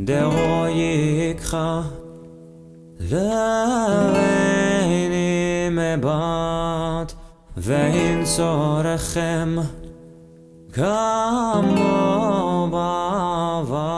דאויקחה לבני מבט ואין צורכם כמו בעבר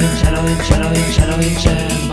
shallow, shallow, shallow, shallow, shallow.